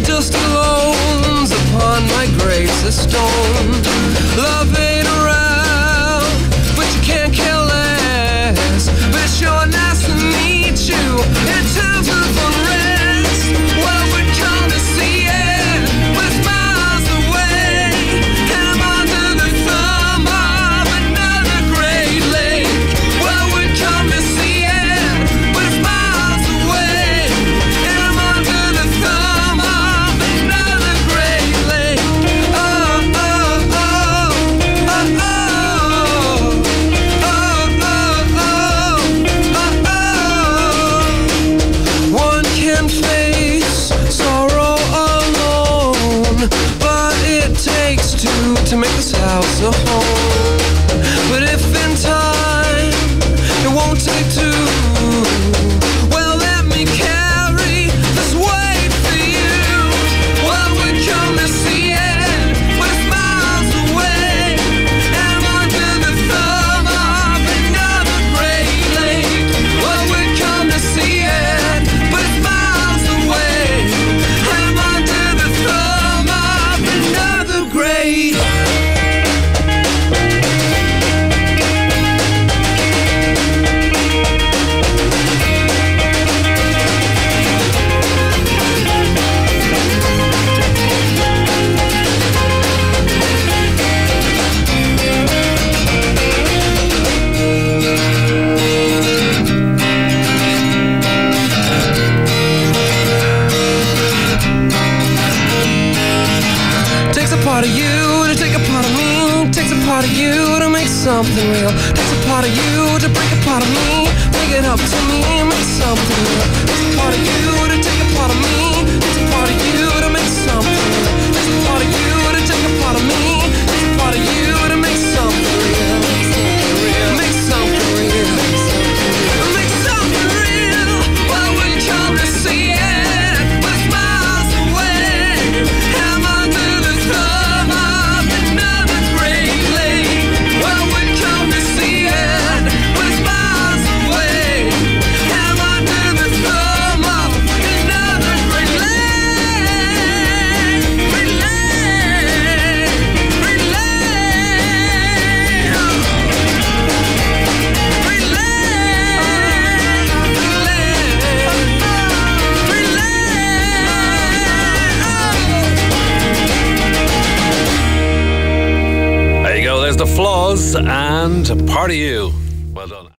the dust alone upon my grave's stone. Love sorrow alone. But it takes two to make this house a home. you to take a part of me Takes a part of you to make something real. Takes a part of you to break a part of me Bring it up to me, make something real. Takes a part of you there's The Flaws and Party You. Well done.